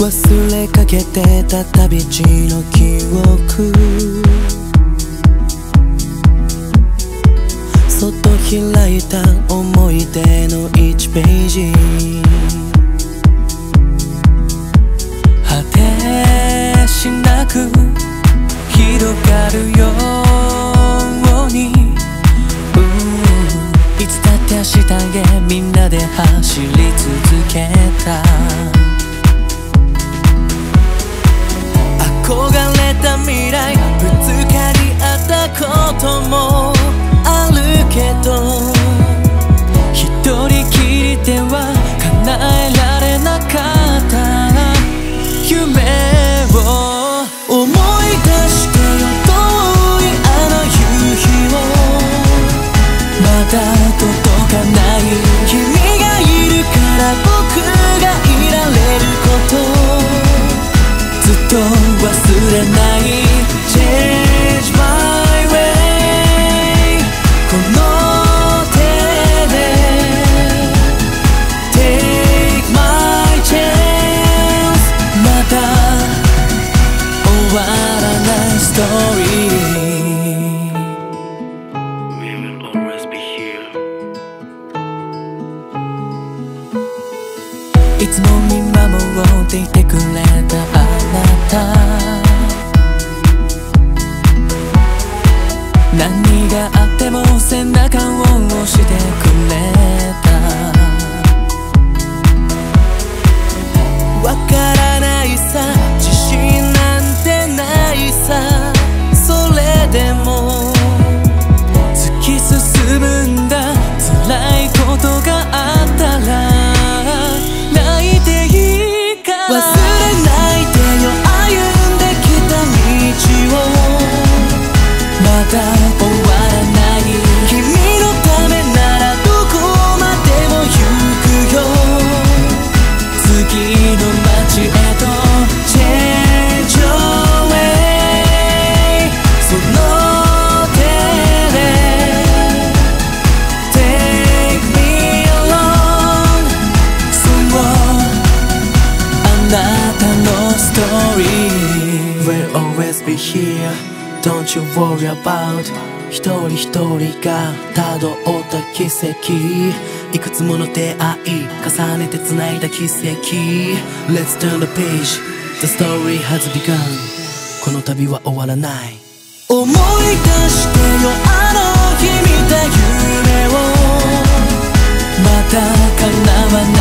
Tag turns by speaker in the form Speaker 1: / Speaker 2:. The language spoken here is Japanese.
Speaker 1: 忘れかけてた旅路の記憶。そっと開いた思い出の1ページ
Speaker 2: 果てしなく広がるように、いつだって明日へみんなで走り続けた。
Speaker 1: 憧れた未来ぶつかり合ったこともあるけど一
Speaker 2: 人きりでは叶えられなかった夢を
Speaker 1: 思い出してよ遠いあの夕日をま
Speaker 2: だ届かな
Speaker 1: い君がいるから僕がいられること
Speaker 2: ずっと 忘れない
Speaker 1: Change my way この手で
Speaker 2: Take my chance まだ終わらないストーリー We
Speaker 1: will always be here.
Speaker 2: いつも見守っていてくれた たのストーリー
Speaker 1: We'll always be here Don't you worry about 一人一人がたどった奇跡いくつもの出会い重ねて繋いだ奇跡 Let's turn the page The story has begun この旅は終わらない思い出してよあの日見た夢を
Speaker 2: また叶わない